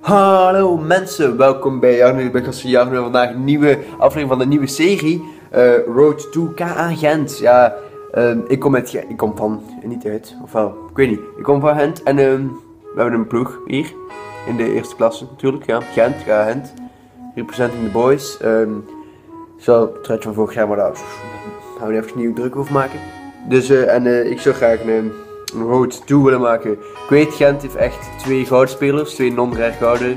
Hallo mensen, welkom bij Jarno Gaston Jarno. Vandaag een nieuwe aflevering van de nieuwe serie eh, Road to KA Gent. Ja, ehm, ik, kom met, ik kom van, niet uit, ofwel, ik weet niet. Ik kom van Gent en ehm, we hebben een ploeg hier. In de eerste klasse natuurlijk, ja. Gent, KA Gent. Representing the boys. Um, zo, het van vorig jaar, maar daar gaan we even nieuw druk over maken. Dus, uh, en ik zou graag een road to willen maken. Ik weet, Gent heeft echt twee goudspelers, twee non-rare gouden.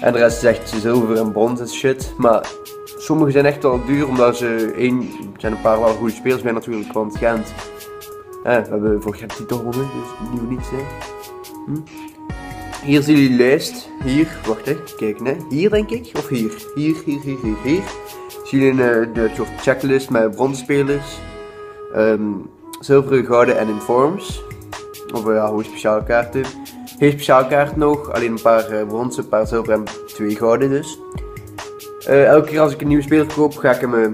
En de rest is echt zilver en brons en shit. Maar sommige zijn echt wel duur, omdat ze één, zijn een paar wel goede spelers bij natuurlijk, want Gent, we hebben vorig jaar titel gewonnen, dus nieuw niet zijn. Hm? Hier zien jullie de lijst. Hier, wacht hè, kijk hè. Hier denk ik, of hier? Hier, hier, hier, hier, hier. Zien jullie een, eh, de soort checklist met bronsspelers. Um, zilveren, gouden en informs. Of ja, hoe speciale kaarten. Geen speciale kaart nog, alleen een paar uh, bronzen, een paar zilveren en twee gouden dus. Uh, elke keer als ik een nieuwe speler koop, ga ik hem uh,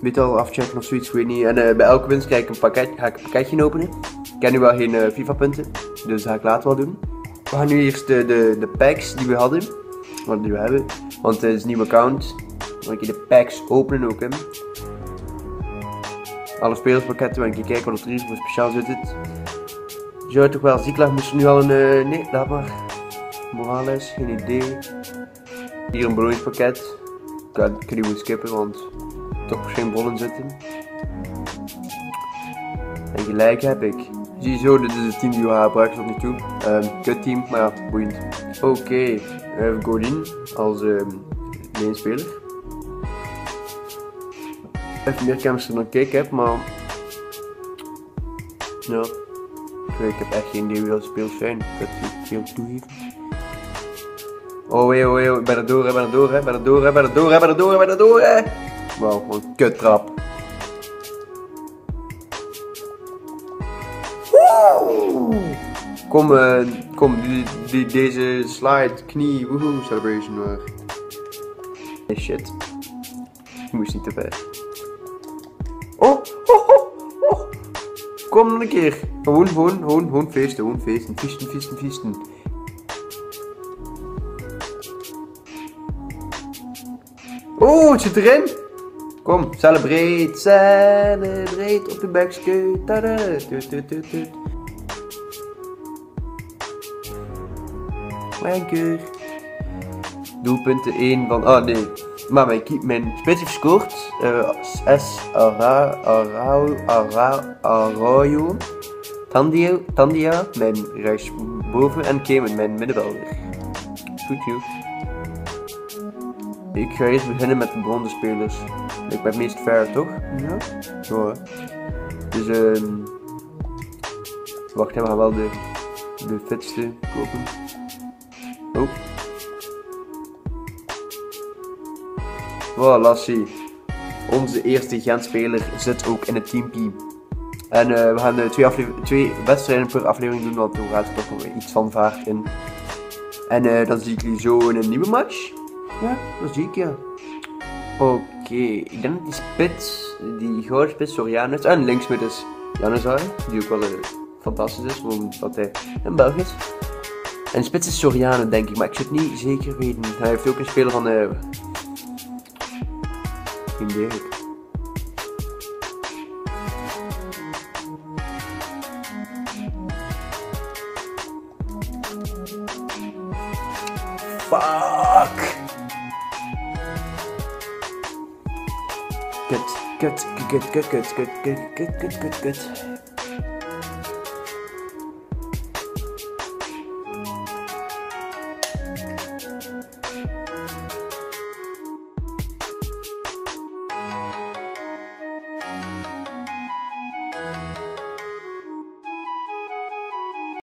weet al afchecken of zoiets, weet niet. En bij elke winst krijg ik een pakket, ga ik een pakketje openen. Ik ken nu wel geen FIFA punten, dus dat ga ik later wel doen. We gaan nu eerst de, de, de packs die we hadden, wat die we hebben, want het is een nieuw account. Dan ga ik de packs openen ook. Alle spelerspakketten en ik kijken wat er hier voor speciaal zit. Het. Zou toch wel ziek lag, moest nu al een. Uh, nee, laat maar. Morales, geen idee. Hier een beloningspakket. Ik kan die moet skippen, want toch geen bronnen zitten. En gelijk heb ik. Zie je zo, dit is het team die we gebruiken tot nu toe. Um, kut team, maar ja, boeiend. Oké, okay. we hebben Godin als um, speler even meer camera's dan ik heb, maar... Ja. Ik heb echt geen idee wie dat speelt zijn. Ik heb het toegeven. Oh, wee, oh, wee, ik ben er door, ben er door, ben er door, ben er door, ben er door, ben er door, hè. Wow, wat een kuttrap. Kom, uh, kom, die, deze slide, knie, woehoe, celebration maar. Hey, shit. Ik moest niet te ver. Oh, oh, oh, oh. Kom nog een keer. Gewoon, gewoon, gewoon, gewoon feesten, gewoon feesten. Feesten, feesten, feesten. Oh, het zit erin. Kom, celebrate, celebrate op de backstage. Tada, Wanker. Doelpunten 1 van... Oh nee. Maar mijn, mijn spits heeft gescoord. Uh, S. Arroyo. Tandia, Tandia, mijn rechtsboven. En Kemen, mijn middenvelder. Goed, joh. Ik ga eerst beginnen met de blonde spelers. Ik ben het meest fair, toch? Ja. Zo, Dus, ehm... Wacht, we gaan wel de, de fitste kopen. Oh. Voilà, zie. Onze eerste Gent-speler zit ook in het teampie. En uh, we gaan uh, twee, twee, wedstrijden per aflevering doen, want toen gaat er toch nog iets van vaart in. En uh, dan zie ik jullie zo in een nieuwe match. Ja, dat zie ik ja. Oké, ik denk dat die spits, die gouden spits Sorianus en linksmid is die ook wel fantastisch is, omdat hij in België is. En spits is Soriano denk ik, maar ik het niet zeker weten. Hij heeft ook een speler van fucking dick. Fuck! Kut, kut, kut, kut, kut, kut, kut, kut, kut, kut, kut.